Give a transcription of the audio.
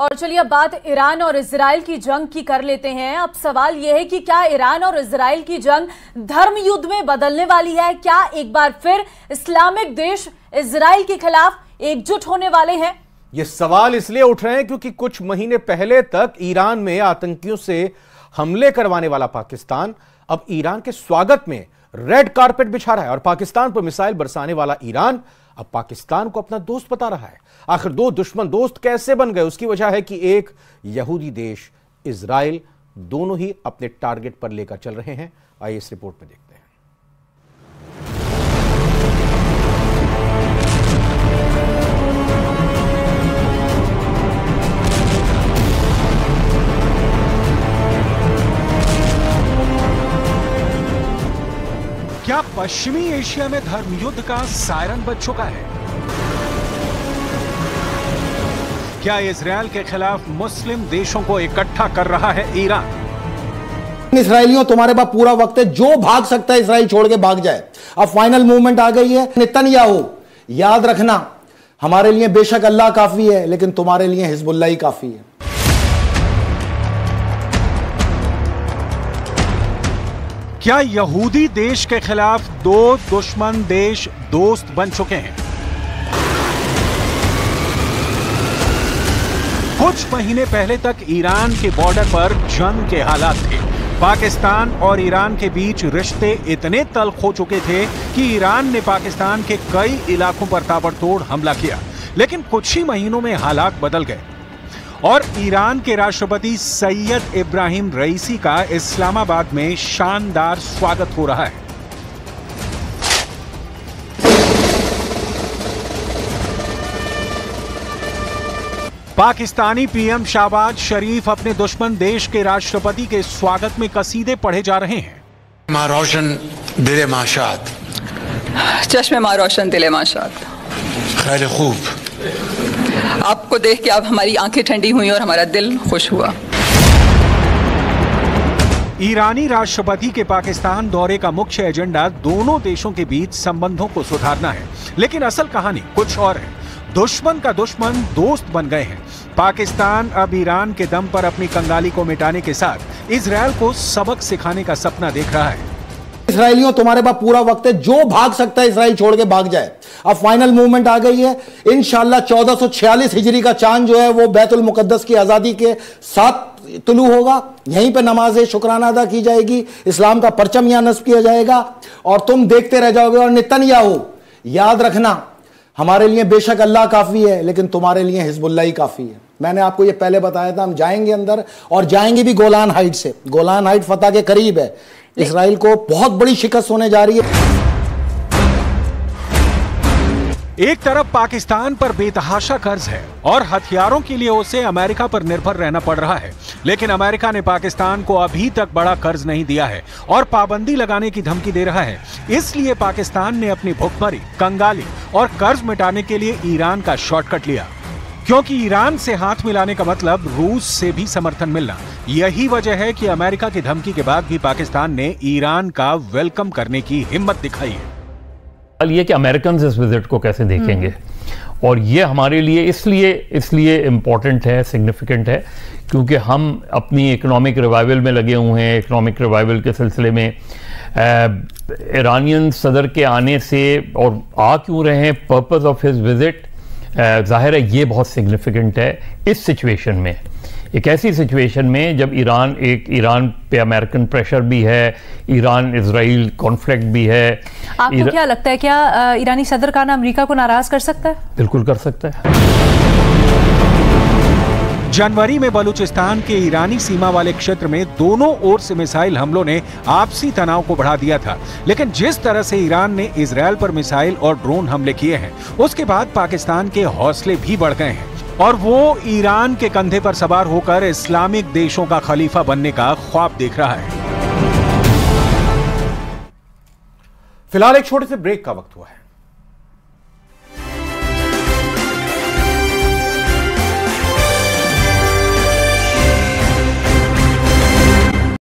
और चलिए अब बात ईरान और इसराइल की जंग की कर लेते हैं। अब सवाल यह है कि क्या ईरान और इसराइल की जंग धर्म युद्ध में बदलने वाली है? क्या एक बार फिर इस्लामिक देश इसराइल के खिलाफ एकजुट होने वाले हैं? ये सवाल इसलिए उठ रहे हैं क्योंकि कुछ महीने पहले तक ईरान में आतंकियों से हमले करवाने वाला पाकिस्तान अब ईरान के स्वागत में रेड कारपेट बिछा रहा है और पाकिस्तान पर मिसाइल बरसाने वाला ईरान अब पाकिस्तान को अपना दोस्त बता रहा है। आखिर दो दुश्मन दोस्त कैसे बन गए? उसकी वजह है कि एक यहूदी देश इसराइल दोनों ही अपने टारगेट पर लेकर चल रहे हैं। आइए इस रिपोर्ट में देखते हैं। पश्चिमी एशिया में धर्म युद्ध का सायरन बज चुका है। क्या इसराइल के खिलाफ मुस्लिम देशों को इकट्ठा कर रहा है ईरान? इसराइलियों, तुम्हारे पास पूरा वक्त है, जो भाग सकता है इसराइल छोड़ के भाग जाए। अब फाइनल मूवमेंट आ गई है। नितन याद रखना, हमारे लिए बेशक अल्लाह काफ़ी है, लेकिन तुम्हारे लिए हिजबुल्ला ही काफ़ी है। क्या यहूदी देश के खिलाफ दो दुश्मन देश दोस्त बन चुके हैं? कुछ महीने पहले तक ईरान के बॉर्डर पर जंग के हालात थे। पाकिस्तान और ईरान के बीच रिश्ते इतने तल्ख हो चुके थे कि ईरान ने पाकिस्तान के कई इलाकों पर ताबड़तोड़ हमला किया। लेकिन कुछ ही महीनों में हालात बदल गए। और ईरान के राष्ट्रपति सैयद इब्राहिम रईसी का इस्लामाबाद में शानदार स्वागत हो रहा है। पाकिस्तानी पीएम शाहबाज शरीफ अपने दुश्मन देश के राष्ट्रपति के स्वागत में कसीदे पढ़े जा रहे हैं। माँ रोशन दिले माशाद चश्मे माँ रोशन दिले माशाद खैर खूब। आपको देख के अब हमारी आँखें ठंडी हुई और हमारा दिल खुश हुआ। ईरानी राष्ट्रपति के पाकिस्तान दौरे का मुख्य एजेंडा दोनों देशों के बीच संबंधों को सुधारना है। लेकिन असल कहानी कुछ और है। दुश्मन का दुश्मन दोस्त बन गए हैं। पाकिस्तान अब ईरान के दम पर अपनी कंगाली को मिटाने के साथ इसराइल को सबक सिखाने का सपना देख रहा है। इसराइलियों, तुम्हारे पास पूरा वक्त है। जो भाग सकता है, इसराइल छोड़ के भाग जाए। अब फाइनल मूवमेंट आ गई है। इनशाला 1446 हिजरी का चाँद जो है, वो बैतुल मुकद्दस की आज़ादी के साथ तुलू होगा। यहीं पे नमाज़ शुक्राना अदा की जाएगी। इस्लाम का परचम यहाँ नस्ब किया जाएगा। और तुम देखते रह जाओगे, और नितन याद रखना, हमारे लिए बेशक अल्लाह काफ़ी है, लेकिन तुम्हारे लिए हिजबुल्ला ही काफ़ी है। मैंने आपको ये पहले बताया था, हम जाएँगे अंदर और जाएँगे भी गोलान हाइट से। गोलान हाइट फतेह के करीब है। इसराइल को बहुत बड़ी शिकस्त होने जा रही है। एक तरफ़ पाकिस्तान पर बेतहाशा कर्ज है और हथियारों के लिए उसे अमेरिका पर निर्भर रहना पड़ रहा है। लेकिन अमेरिका ने पाकिस्तान को अभी तक बड़ा कर्ज नहीं दिया है और पाबंदी लगाने की धमकी दे रहा है। इसलिए पाकिस्तान ने अपनी भुखमरी, कंगाली और कर्ज मिटाने के लिए ईरान का शॉर्टकट लिया। क्योंकि ईरान से हाथ मिलाने का मतलब रूस से भी समर्थन मिलना। यही वजह है कि अमेरिका की धमकी के बाद भी पाकिस्तान ने ईरान का वेलकम करने की हिम्मत दिखाई है। ये कि अमेरिकन इस विज़िट को कैसे देखेंगे? हम्म। और ये हमारे लिए इसलिए इसलिए इंपॉर्टेंट है सिग्निफिकेंट है क्योंकि हम अपनी इकोनॉमिक रिवाइवल में लगे हुए हैं। इकोनॉमिक रिवाइवल के सिलसिले में ईरानियन सदर के आने से और आ क्यों रहे हैं? पर्पज़ ऑफ़ हिज विज़िट ज़ाहिर है ये बहुत सिग्निफिकेंट है इस सिचुएशन में। एक ऐसी सिचुएशन में जब ईरान एक ईरान पे अमेरिकन प्रेशर भी है ईरान इसराइल कॉन्फ्लिक्ट भी है आपको क्या लगता है क्या ईरानी सदर का ना अमेरिका को नाराज़ कर सकता है? बिल्कुल कर सकता है। जनवरी में बलूचिस्तान के ईरानी सीमा वाले क्षेत्र में दोनों ओर से मिसाइल हमलों ने आपसी तनाव को बढ़ा दिया था। लेकिन जिस तरह से ईरान ने इसराइल पर मिसाइल और ड्रोन हमले किए हैं, उसके बाद पाकिस्तान के हौसले भी बढ़ गए हैं। और वो ईरान के कंधे पर सवार होकर इस्लामिक देशों का खलीफा बनने का ख्वाब देख रहा है। फ़िलहाल एक छोटे से ब्रेक का वक्त हुआ है।